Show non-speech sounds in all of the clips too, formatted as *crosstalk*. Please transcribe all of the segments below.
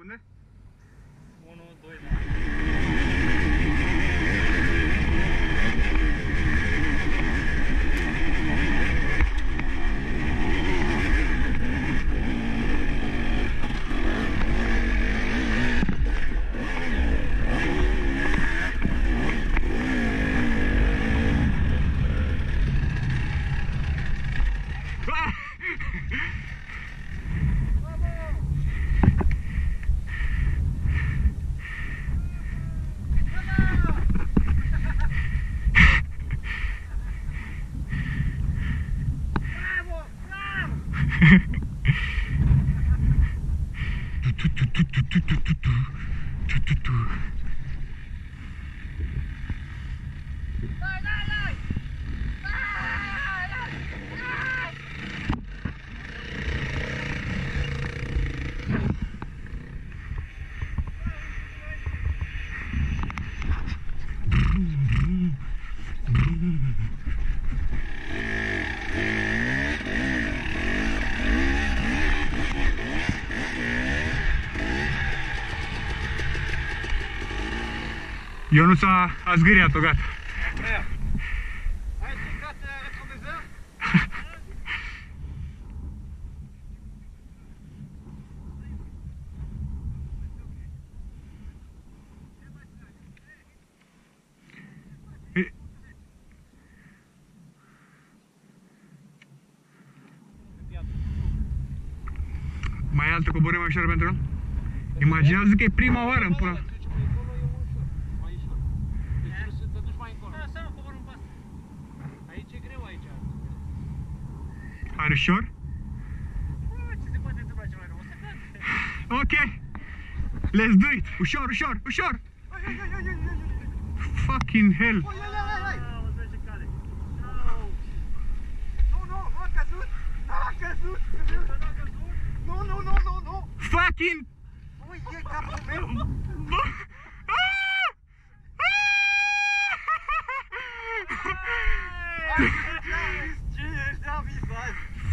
くね。物どいな。トゥトゥトゥトゥトゥトゥトゥトゥトゥトゥ Eu nu s-a a zgâriat-o, gata. Ai stricat retrovizor? Mai e altă coborâre mai ușoară pentru el? Imaginează că e prima oară în pula. Mai ușor? Ce? Ok. Let's do it. Ușor, ușor, ușor. Fucking hell. Fucking! Ui, e capul meu!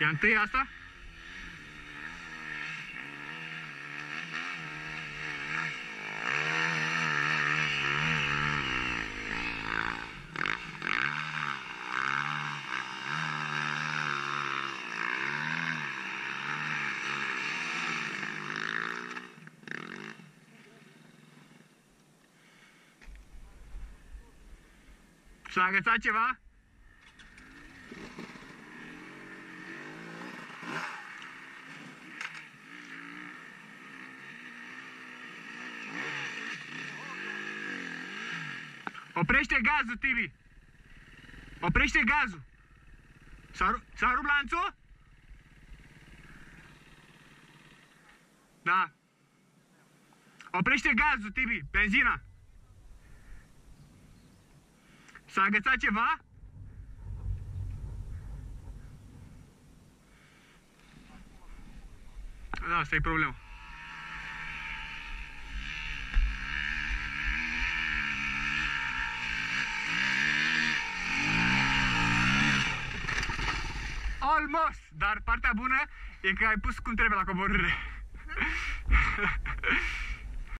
E întâi asta? S-a agățat ceva? Oprește gazul, Tibi! Oprește gazul! S-a, ru- s-a rupt lanțul? Da. Oprește gazul, Tibi! Benzina! S-a agățat ceva? Da, asta e problema. Almost! Dar partea bună e că ai pus cum trebuie la coborâre. *laughs*